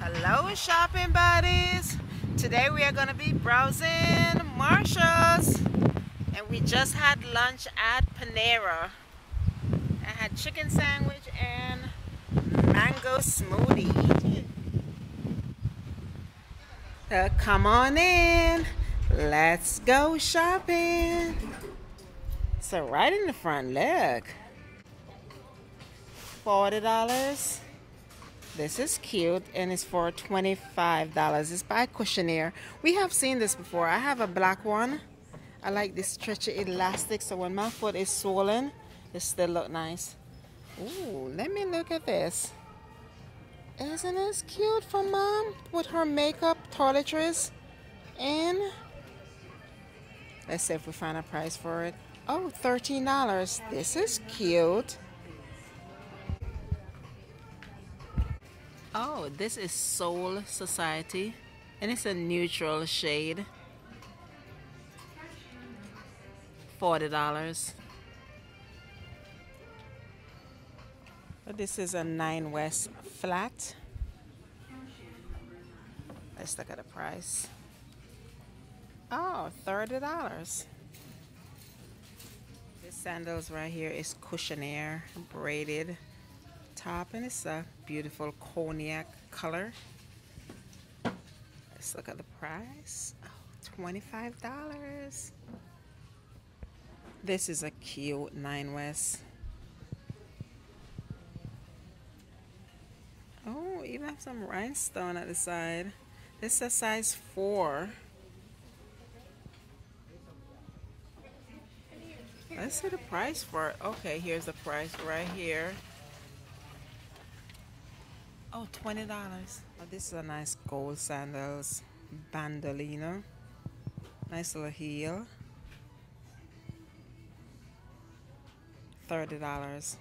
Hello shopping buddies. Today we are going to be browsing Marshall's and we just had lunch at Panera. I had chicken sandwich and mango smoothie. So come on in. Let's go shopping. So right in the front, look. $40. This is cute and it's for $25. It's by Cushionaire. We have seen this before. I have a black one. I like this stretchy elastic so when my foot is swollen, it still look nice. Ooh, let me look at this. Isn't this cute for mom with her makeup toiletries? And let's see if we find a price for it. Oh, $13. This is cute. Oh, this is Sole Society and it's a neutral shade. $40. But this is a 9 West flat. Let's look at the price. Oh, $30. This sandals right here is Cushionaire braided top and it's a beautiful cognac color. Let's look at the price. Oh, $25. This is a cute 9 West. Oh, even have some rhinestone at the side. This is a size 4. Let's see the price for it. Okay, here's the price right here. Oh, $20. Oh, this is a nice gold sandals bandolino. Nice little heel. $30.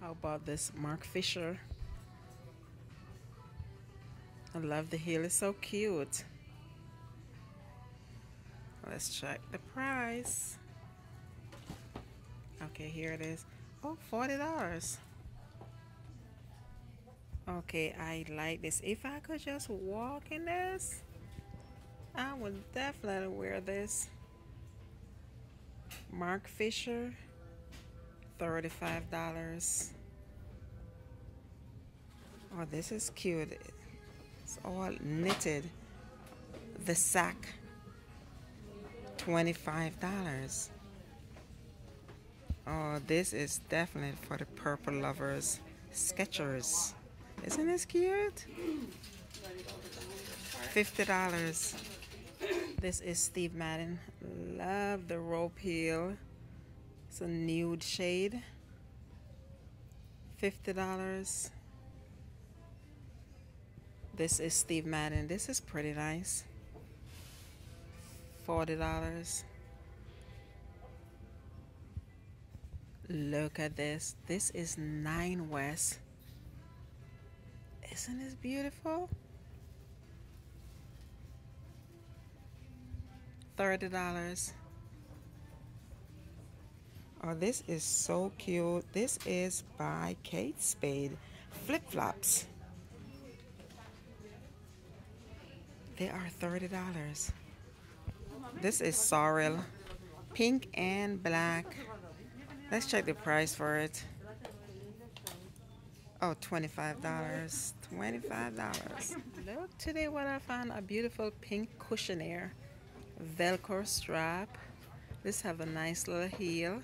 How about this Marc Fisher? I love the heel, it's so cute. Let's check the price. Okay, here it is. Oh, $40. Okay, I like this. If I could just walk in this, I would definitely wear this. Marc Fisher, $35. Oh, this is cute. It's all knitted. The Sak, $25. Oh, this is definitely for the purple lovers. Skechers. Isn't this cute? $50. This is Steve Madden. Love the rope heel. It's a nude shade. $50. This is Steve Madden. This is pretty nice. $40. Look at this. This is 9 West. Isn't this beautiful? $30. Oh, this is so cute. This is by Kate Spade. Flip-flops. They are $30. This is Sorel. Pink and black. Let's check the price for it. Oh, $25. $25. Look today what I found. A beautiful pink Cushionaire. Velcro strap. This have a nice little heel.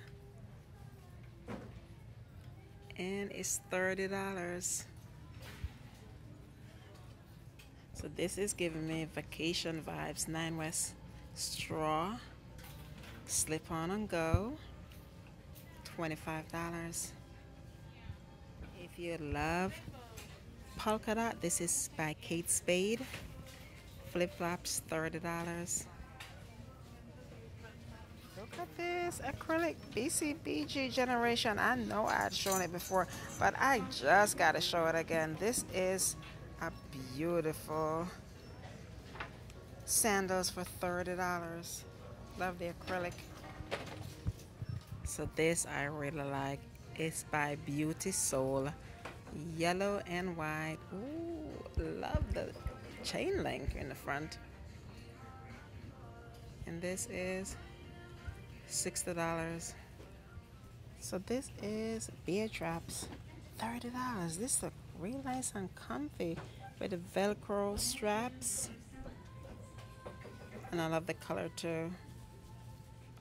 And it's $30. So this is giving me vacation vibes. 9 West straw. Slip on and go. $25. You love polka dot, this is by Kate Spade. Flip flops, $30. Look at this acrylic BCBG generation. I know I'd shown it before, but I just got to show it again. This is a beautiful sandals for $30. Love the acrylic. So this I really like. It's by Beauty Soul. yellow and white. Ooh, love the chain link in the front. And this is $60. So this is Baretraps. $30. This look real nice and comfy with the velcro straps. And I love the color too.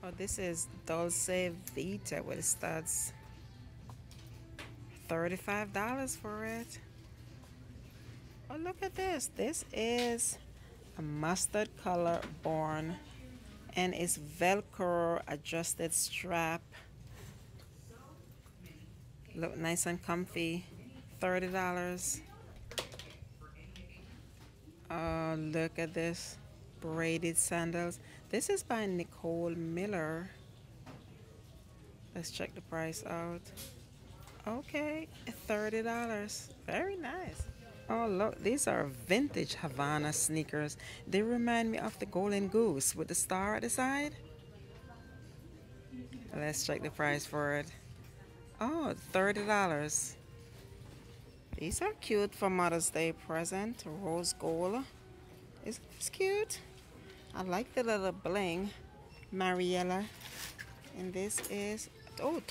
Oh, this is Dolce Vita with studs. $35 for it. Oh, look at this. This is a mustard color Born and it's velcro adjusted strap. Look nice and comfy. $30 oh look at this braided sandals. This is by Nicole Miller. Let's check the price out okay $30 very nice Oh, look, these are vintage Havana sneakers. They remind me of the Golden Goose with the star at the side. Let's check the price for it. Oh, $30. These are cute for Mother's Day present. Rose gold. Isn't this cute? I like the little bling. Mariella. And this is, oh,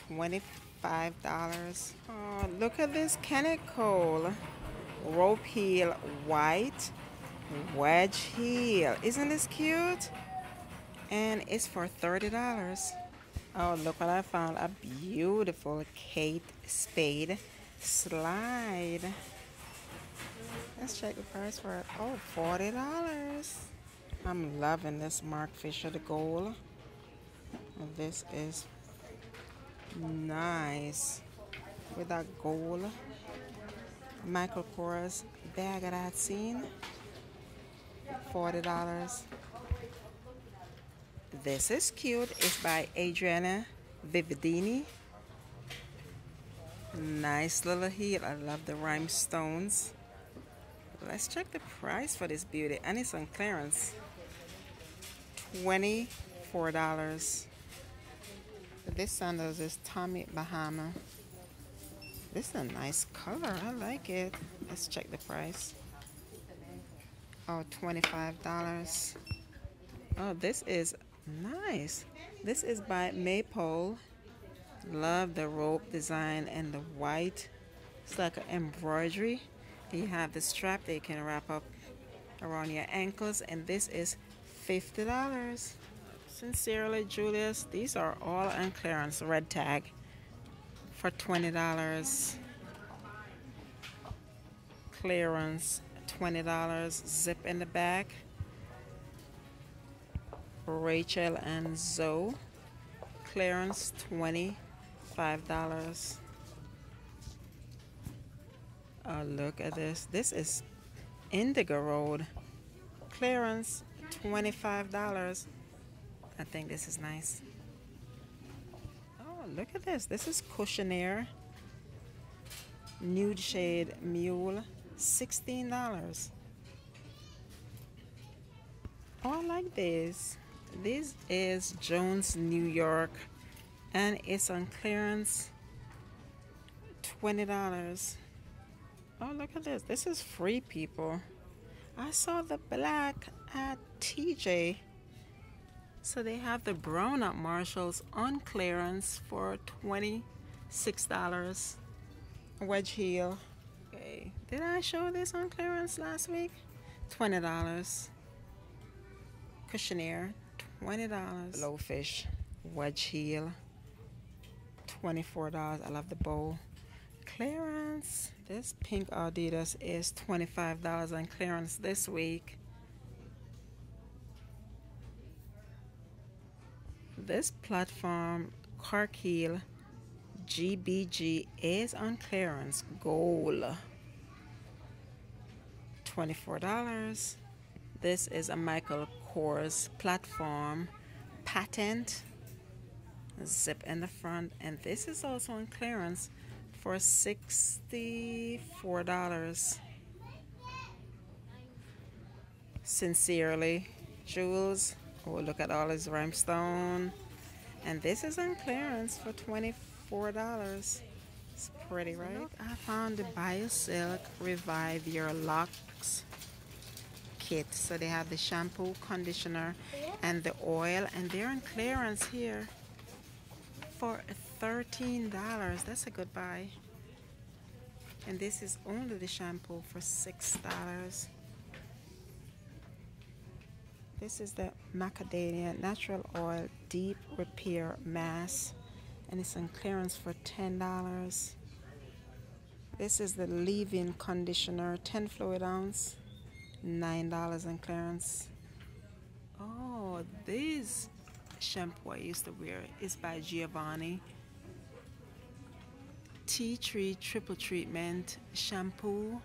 $25. Oh, look at this Kenneth Cole. Rope heel white wedge heel. Isn't this cute? And it's for $30 oh look what I found. A beautiful Kate Spade slide. Let's check the price for it. Oh $40 I'm loving this Marc Fisher the gold. This is nice with that gold Michael Kors bag that I'd seen. $40. This is cute. It's by Adrienne Vittadini. Nice little heel. I love the rhinestones. Let's check the price for this beauty. And it's on clearance. $24. This sandals is Tommy Bahama. This is a nice color. I like it. Let's check the price. Oh, $25. Oh, this is nice. This is by Maypole. Love the rope design and the white. It's like an embroidery. You have the strap that you can wrap up around your ankles. And this is $50. Sincerely, Jules. These are all on clearance. Red tag for $20. Clearance $20. Zip in the back. Rachel and Zoe. Clearance $25. Oh, look at this. This is Indigo Road. Clearance $25. I think this is nice Oh, look at this. This is Cushionaire Nude Shade Mule. $16. Oh, I like this. This is Jones, New York, and it's on clearance. $20. Oh, look at this. This is free, people. I saw the black at TJ so they have the brown up Marshalls on clearance for $26. Wedge heel. Okay. Did I show this on clearance last week? $20. Cushionaire. $20. Blowfish. Wedge heel. $24. I love the bow. Clearance. This pink Adidas is $25 on clearance this week. This platform Carkeel GBG is on clearance gold $24 this is a Michael Kors platform patent zip in the front and this is also on clearance for $64 sincerely Jules Oh, look at all his rhinestone. And this is on clearance for $24. It's pretty, right? I found the BioSilk Revive Your Locks kit. So they have the shampoo, conditioner, and the oil, and they're on clearance here for $13. That's a good buy. And this is only the shampoo for $6. This is the Macadamia Natural Oil Deep Repair Mask and it's on clearance for $10. This is the leave-in conditioner, 10 fluid ounce, $9 on clearance. Oh, this shampoo I used to wear is by Giovanni. Tea Tree Triple Treatment Shampoo.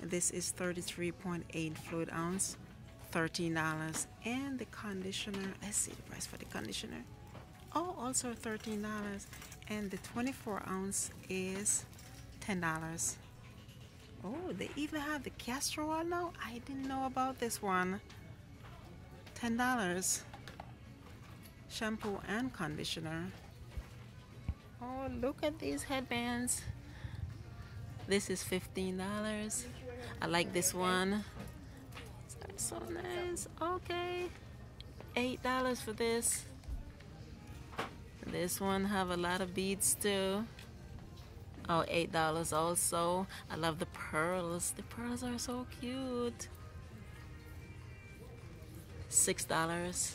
This is 33.8 fluid ounce, $13. And the conditioner, let's see the price for the conditioner. Oh, also $13. And the 24 ounce is $10. Oh, they even have the castor oil now? I didn't know about this one. $10. Shampoo and conditioner. Oh, look at these headbands. This is $15. I like this one so nice. Okay. $8 for this. This one have a lot of beads too. Oh, eight dollars also. I love the pearls. The pearls are so cute. $6.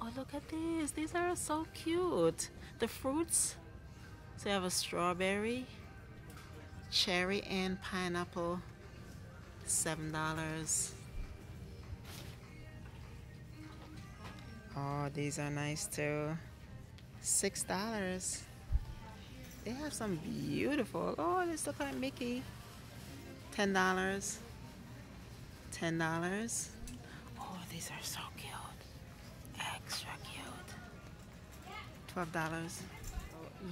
Oh, look at these. These are so cute. The fruits. So you have a strawberry, cherry, and pineapple. $7. Oh, these are nice too. Six dollars. They have some beautiful. Oh, this look like Mickey. Ten dollars. Ten dollars. Oh, these are so cute. Extra cute. Twelve dollars.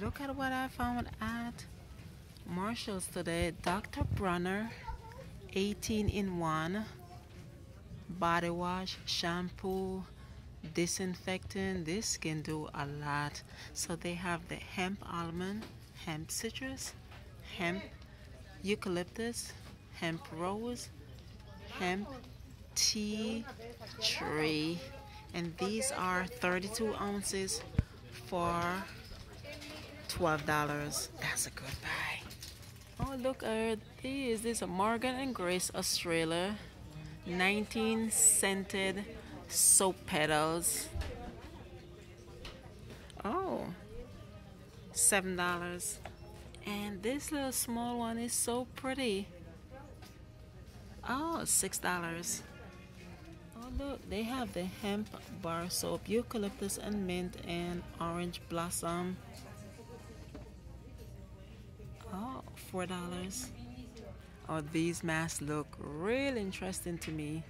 Look at what I found at Marshall's today. Dr. Bronner, 18 in one body wash, shampoo, disinfectant this can do a lot. So they have the hemp almond hemp citrus hemp eucalyptus hemp rose hemp tea tree. And these are 32 ounces for $12 that's a good buy. Oh look at these this is a Morgan and Grace Australia. 19 scented soap petals. Oh, seven dollars. And this little small one is so pretty. Oh, six dollars. Oh look, they have the hemp bar soap, eucalyptus and mint and orange blossom. Oh, four dollars. Oh, these masks look really interesting to me.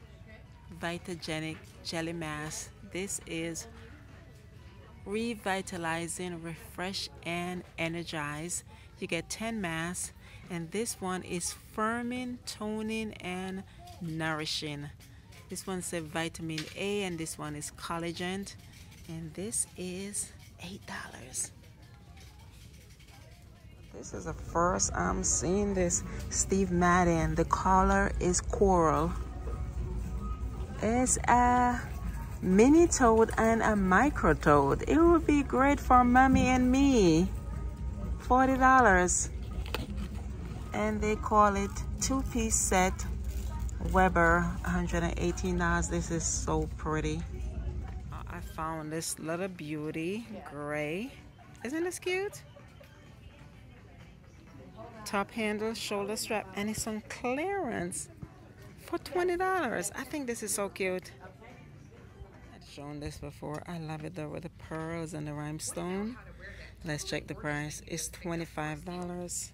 Vitagenic Jelly Mask. This is revitalizing, refresh, and energize. You get 10 masks, and this one is firming, toning, and nourishing. This one says vitamin A, and this one is collagen, and this is $8. This is the first I'm seeing this Steve Madden. The color is coral. It's a mini toad and a micro toad. It would be great for mommy and me. $40. And they call it two-piece set. Weber, $118. This is so pretty. I found this little beauty, gray. Isn't this cute? Top handle, shoulder strap, and it's on clearance for $20. I think this is so cute. I've shown this before. I love it though with the pearls and the rhinestone. Let's check the price. It's $25.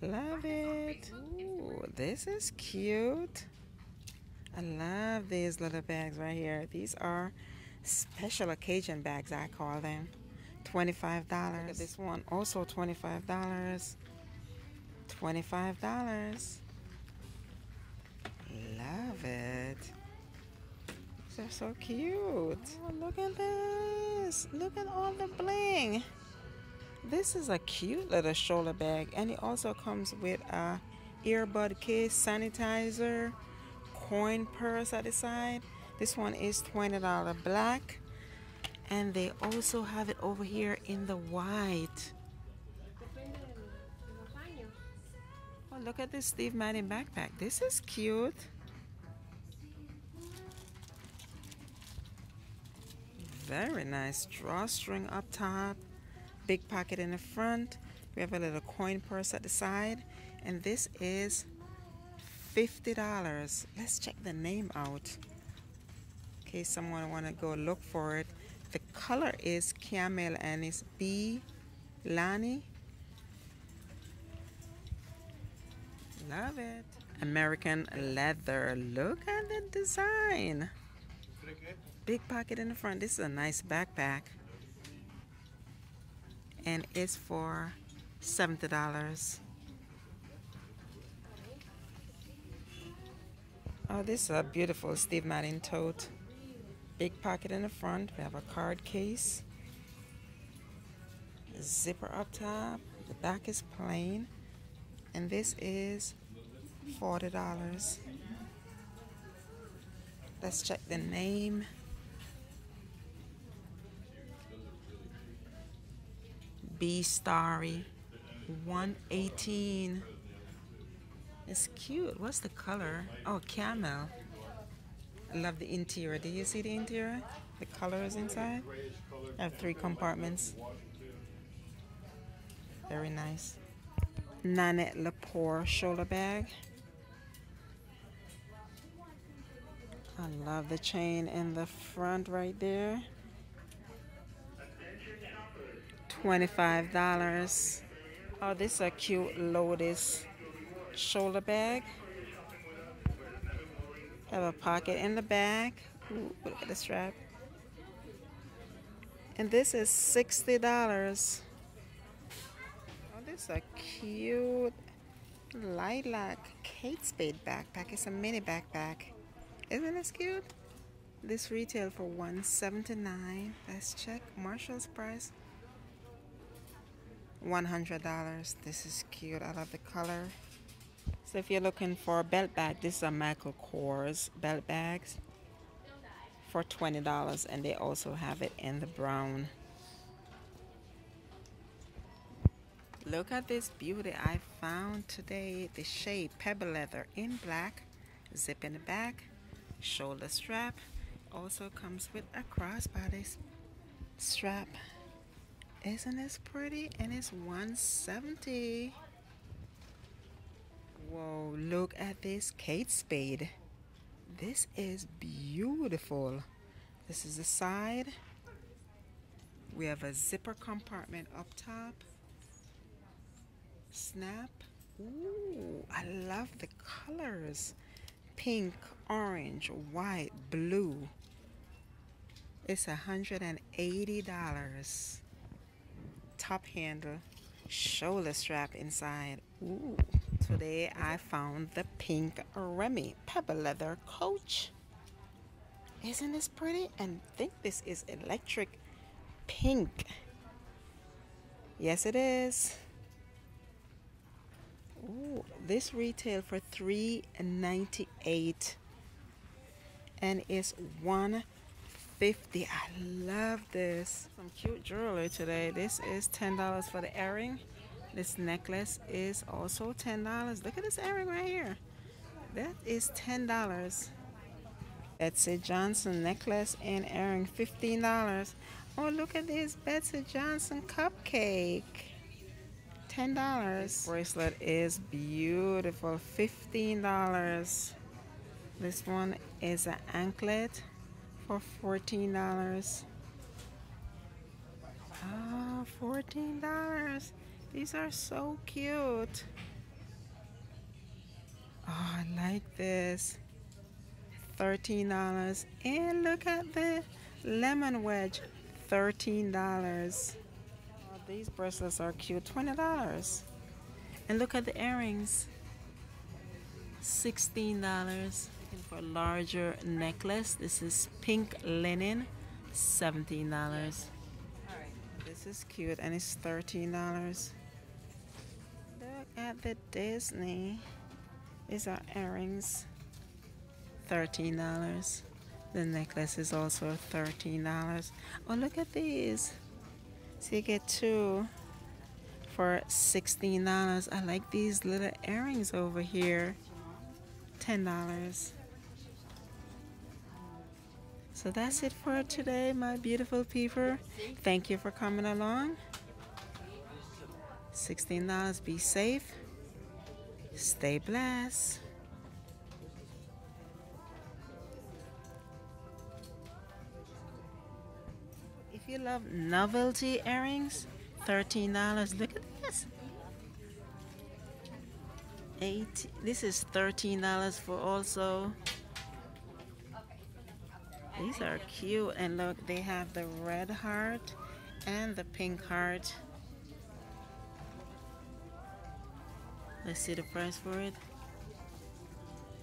Love it. Ooh, this is cute. I love these little bags right here. These are special occasion bags, I call them. $25. Look at this one, also $25. $25 love it. These are so cute. Oh, look at this. Look at all the bling. This is a cute little shoulder bag and it also comes with a earbud case, sanitizer, coin purse at the side. This one is $20 black and they also have it over here in the white. Oh, look at this Steve Madden backpack. This is cute. Very nice drawstring up top, big pocket in the front. We have a little coin purse at the side, and this is $50. Let's check the name out in case someone want to go look for it. The color is camel and it's B Lani. Love it. American leather. Look at the design. Big pocket in the front. This is a nice backpack. And it's for $70. Oh, this is a beautiful Steve Madden tote. Big pocket in the front. We have a card case. Zipper up top. The back is plain. And this is $40. Let's check the name. B Starry 118. It's cute. What's the color? Oh, camel. I love the interior. Do you see the interior? The colors inside. I have three compartments. Very nice. Nanette Lepore shoulder bag. I love the chain in the front right there. $25. Oh, this is a cute Lotus shoulder bag. Have a pocket in the back. Ooh, look at the strap. And this is $60. Oh, this is a cute lilac Kate Spade backpack. It's a mini backpack. Isn't this cute? This retail for 179. Let's check Marshall's price. $100. This is cute. I love the color. So if you're looking for a belt bag, this is a Michael Kors belt bags for $20 and they also have it in the brown. Look at this beauty I found today. The shade Pebble Leather in black. Zip in the back. Shoulder strap. Also comes with a crossbody strap. Isn't this pretty? And it's 170 Whoa, look at this Kate Spade. This is beautiful. This is the side. We have a zipper compartment up top. Snap. Ooh, I love the colors. Pink, orange, white, blue. It's $180 top handle, shoulder strap inside. Ooh. Today I found the pink Remy pebble leather coach. Isn't this pretty? And think this is electric pink. Yes, it is. Ooh, this retail for $3.98 and it's 150 I love this. Some cute jewelry today. This is $10 for the earring. This necklace is also $10. Look at this earring right here. That is $10. Betsey Johnson necklace and earring, $15. Oh, look at this Betsey Johnson cupcake. $10. This bracelet is beautiful, $15. This one is an anklet for $14. Ah, oh, $14. These are so cute. Oh, I like this. $13. And look at the lemon wedge. $13. Oh, these bracelets are cute. $20. And look at the earrings. $16. And for a larger necklace, this is pink linen. $17. This is cute and it's $13. Look at the Disney. These are earrings. $13. The necklace is also $13. Oh, look at these. So you get two for $16. I like these little earrings over here. $10. So that's it for today, my beautiful people. Thank you for coming along. $16. Be safe. Stay blessed. If you love novelty earrings, $13. Look at this. Eight. This is $13 for also. These are cute and look, they have the red heart and the pink heart. Let's see the price for it.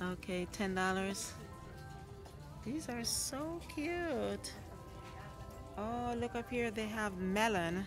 Okay, $10. These are so cute. Oh, look up here. They have melon.